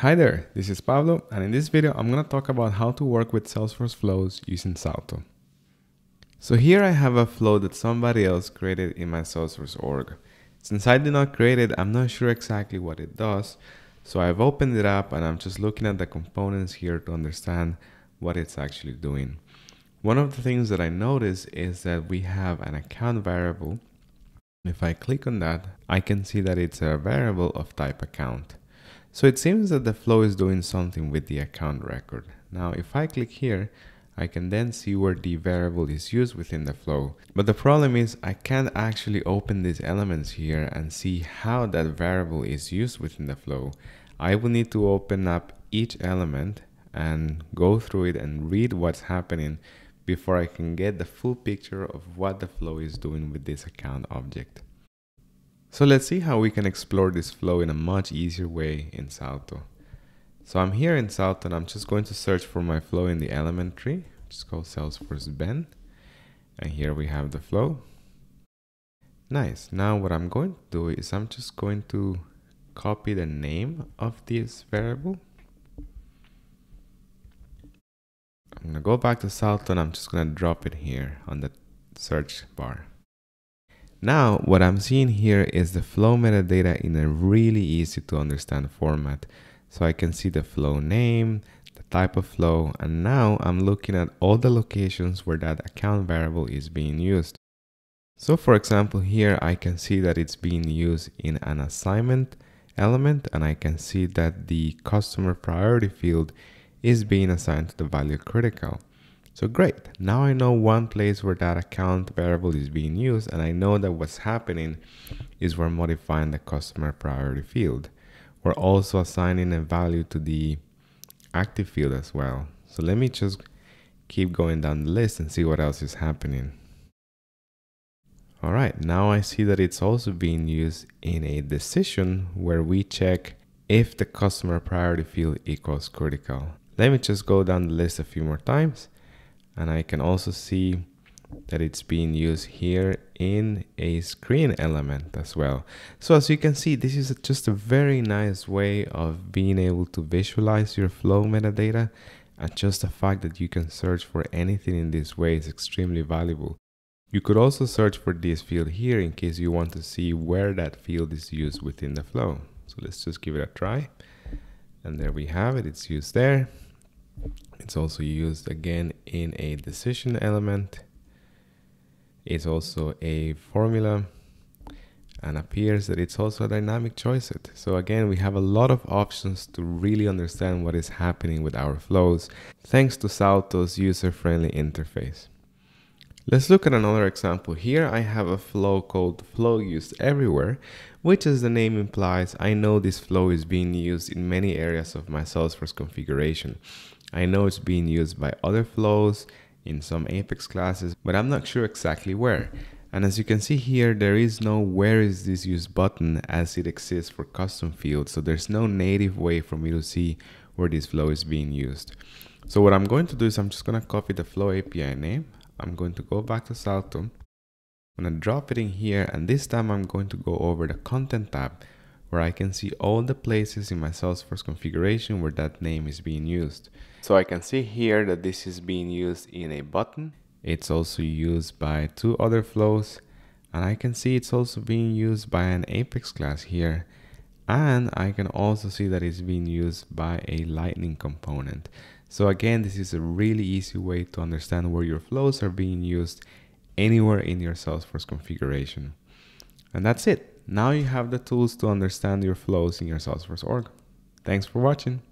Hi there, this is Pablo, and in this video I'm going to talk about how to work with Salesforce flows using Salto. So here I have a flow that somebody else created in my Salesforce org. Since I did not create it, I'm not sure exactly what it does, so I've opened it up and I'm just looking at the components here to understand what it's actually doing. One of the things that I notice is that we have an account variable. If I click on that, I can see that it's a variable of type account. So it seems that the flow is doing something with the account record. Now, if I click here, I can then see where the variable is used within the flow. But the problem is I can't actually open these elements here and see how that variable is used within the flow. I will need to open up each element and go through it and read what's happening before I can get the full picture of what the flow is doing with this account object. So let's see how we can explore this flow in a much easier way in Salto. So I'm here in Salto and I'm just going to search for my flow in the element tree, which is called Salesforce Ben. And here we have the flow. Nice. Now what I'm going to do is I'm just going to copy the name of this variable. I'm going to go back to Salto and I'm just going to drop it here on the search bar. Now, what I'm seeing here is the flow metadata in a really easy to understand format. So I can see the flow name, the type of flow, and now I'm looking at all the locations where that account variable is being used. So for example, here I can see that it's being used in an assignment element, and I can see that the customer priority field is being assigned to the value critical. So great, now I know one place where that account variable is being used and I know that what's happening is we're modifying the customer priority field. We're also assigning a value to the active field as well. So let me just keep going down the list and see what else is happening. All right, now I see that it's also being used in a decision where we check if the customer priority field equals critical. Let me just go down the list a few more times and I can also see that it's being used here in a screen element as well. So as you can see, this is just a very nice way of being able to visualize your flow metadata and just the fact that you can search for anything in this way is extremely valuable. You could also search for this field here in case you want to see where that field is used within the flow. So let's just give it a try. And there we have it, it's used there. It's also used again in a decision element. It's also a formula and appears that it's also a dynamic choice set. So again, we have a lot of options to really understand what is happening with our flows thanks to Salto's user-friendly interface. Let's look at another example. Here I have a flow called flow used everywhere, which as the name implies, I know this flow is being used in many areas of my Salesforce configuration. I know it's being used by other flows in some Apex classes, but I'm not sure exactly where. And as you can see here, there is no where is this used button as it exists for custom fields. So there's no native way for me to see where this flow is being used. So what I'm going to do is I'm just going to copy the flow API name. I'm going to go back to Salto. I'm going to drop it in here. And this time I'm going to go over the content tab where I can see all the places in my Salesforce configuration where that name is being used. So I can see here that this is being used in a button. It's also used by two other flows and I can see it's also being used by an Apex class here. And I can also see that it's being used by a lightning component. So again, this is a really easy way to understand where your flows are being used anywhere in your Salesforce configuration. And that's it. Now you have the tools to understand your flows in your Salesforce org. Thanks for watching.